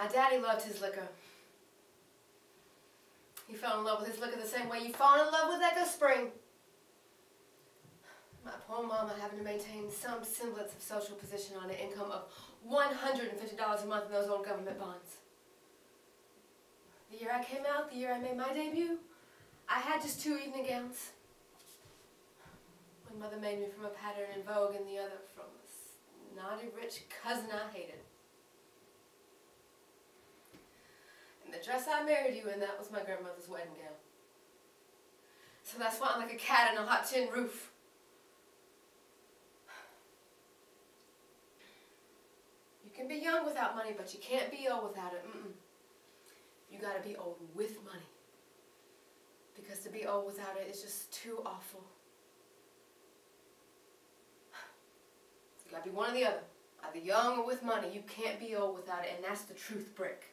My daddy loved his liquor. He fell in love with his liquor the same way you fall in love with Echo Spring. My poor mama having to maintain some semblance of social position on an income of $150 a month in those old government bonds. The year I came out, the year I made my debut, I had just two evening gowns. One mother made me from a pattern in Vogue and the other from a snotty rich cousin I hated. And the dress I married you in, that was my grandmother's wedding gown. So that's why I'm like a cat in a hot tin roof. You can be young without money, but you can't be old without it. Mm-mm. You gotta be old with money. Because to be old without it is just too awful. You gotta be one or the other. Either young or with money. You can't be old without it, and that's the truth, Brick.